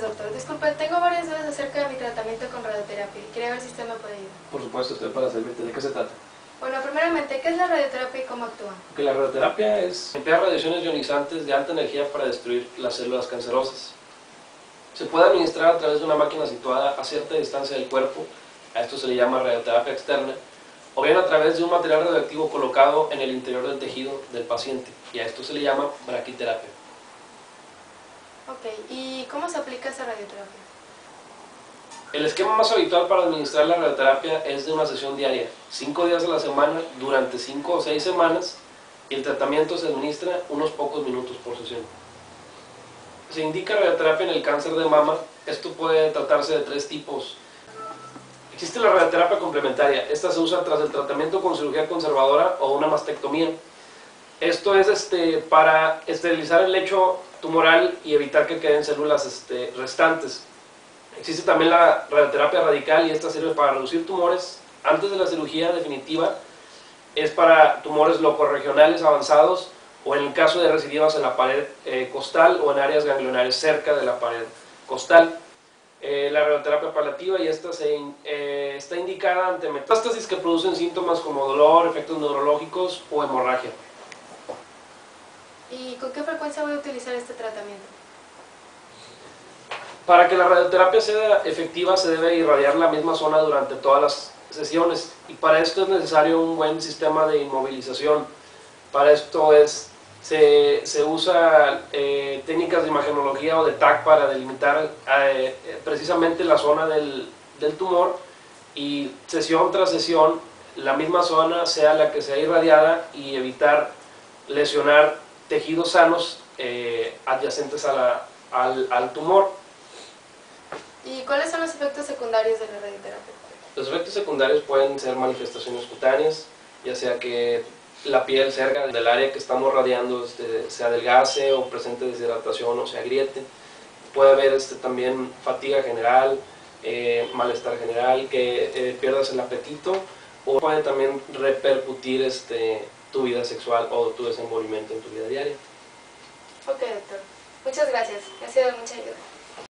doctor. Disculpe, tengo varias dudas acerca de mi tratamiento con radioterapia y quería ver si usted me puede ayudar. Por supuesto, estoy para servirte. ¿De qué se trata? Bueno, primeramente, ¿qué es la radioterapia y cómo actúa? Que la radioterapia es emplear radiaciones ionizantes de alta energía para destruir las células cancerosas. Se puede administrar a través de una máquina situada a cierta distancia del cuerpo, a esto se le llama radioterapia externa, o bien a través de un material radioactivo colocado en el interior del tejido del paciente, y a esto se le llama braquiterapia. Ok, ¿y cómo se aplica esa radioterapia? El esquema más habitual para administrar la radioterapia es de una sesión diaria, cinco días a la semana, durante cinco o seis semanas, y el tratamiento se administra unos pocos minutos por sesión. Se indica radioterapia en el cáncer de mama, esto puede tratarse de tres tipos. Existe la radioterapia complementaria, esta se usa tras el tratamiento con cirugía conservadora o una mastectomía. Esto es este, para esterilizar el lecho tumoral y evitar que queden células este, restantes. Existe también la radioterapia radical y esta sirve para reducir tumores antes de la cirugía definitiva. Es para tumores locorregionales avanzados o en el caso de recidivas en la pared eh, costal o en áreas ganglionares cerca de la pared costal. Eh, la radioterapia paliativa y esta se, eh, está indicada ante metástasis que producen síntomas como dolor, efectos neurológicos o hemorragia. ¿Y con qué frecuencia voy a utilizar este tratamiento? Para que la radioterapia sea efectiva se debe irradiar la misma zona durante todas las sesiones y para esto es necesario un buen sistema de inmovilización. Para esto es, se, se usa eh, técnicas de imagenología o de TAC para delimitar eh, precisamente la zona del, del tumor y sesión tras sesión la misma zona sea la que sea irradiada y evitar lesionar tejidos sanos eh, adyacentes a la, al, al tumor. ¿Y cuáles son los efectos secundarios de la radioterapia? Los efectos secundarios pueden ser manifestaciones cutáneas, ya sea que la piel cerca del área que estamos radiando este, se adelgace o presente deshidratación o se agriete. Puede haber este, también fatiga general, eh, malestar general, que eh, pierdas el apetito o puede también repercutir este, tu vida sexual o tu desenvolvimiento en tu vida diaria. Ok, doctor. Muchas gracias. Ha sido de mucha ayuda.